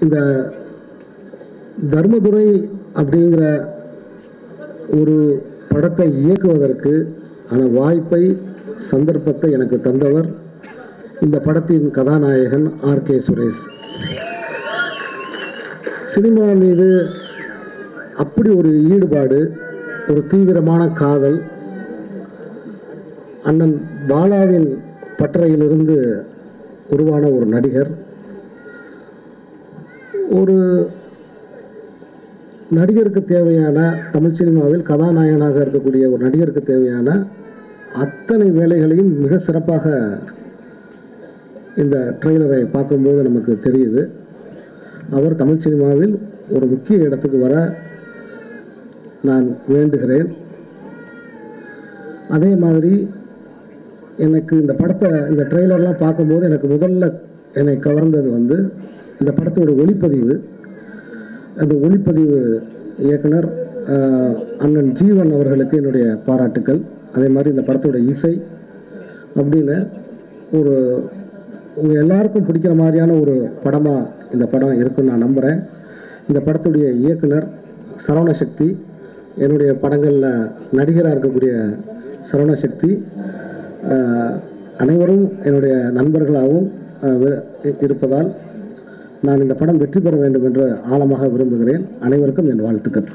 இந்த தர்மதுரை அப்படிங்கிற ஒரு படத்தை இயக்குவதற்கு ஆன வாய்ப்பை சந்தர்ப்பத்தை எனக்கு தந்தவர் இந்த படத்தின் கதாநாயகன் ஆர். கே. சுரேஷ். சினிமா மீது அப்படி ஒரு ஈடுபாடு ஒரு தீவிரமான காதல் அண்ணன் பாலாவின் பட்டறையிலிருந்து உருவான ஒரு நடிகர் ஒரு நடிகருக்கு தேவையான தமிழ் சினிமாவில் கதாநாயகனாக இருக்கக்கூடிய ஒரு நடிகருக்கு தேவையான அத்தனை வேலைகளையும் மிக சிறப்பாக இந்த ட்ரெய்லரை பார்க்கும்போது நமக்கு தெரியுது. அவர் தமிழ் சினிமாவில் ஒரு முக்கிய இடத்துக்கு வர நான் வேண்டுகிறேன். அதே மாதிரி எனக்கு இந்த படத்தை இந்த ட்ரெய்லர்லாம் பார்க்கும்போது எனக்கு முதல்ல என்னை கவர்ந்தது வந்து இந்த படத்தோட ஒளிப்பதிவு அந்த ஒளிப்பதிவு இயக்குனர் அண்ணன் ஜீவன் அவர்களுக்கு என்னுடைய பாராட்டுக்கள். அதே மாதிரி இந்த படத்தோட இசை அப்படின்னு ஒரு உங்கள் எல்லாருக்கும் பிடிக்கிற மாதிரியான ஒரு படமாக இந்த படம் இருக்குன்னு நான் நம்புகிறேன் இந்த படத்துடைய இயக்குனர் சரவணசக்தி என்னுடைய படங்களில் நடிகராக இருக்கக்கூடிய சரவணசக்தி அனைவரும் என்னுடைய நண்பர்களாகவும் இருப்பதால் நான் இந்த படம் வெற்றி பெற வேண்டும் என்று ஆழமாக விரும்புகிறேன். அனைவருக்கும் என் வாழ்த்துக்கள்.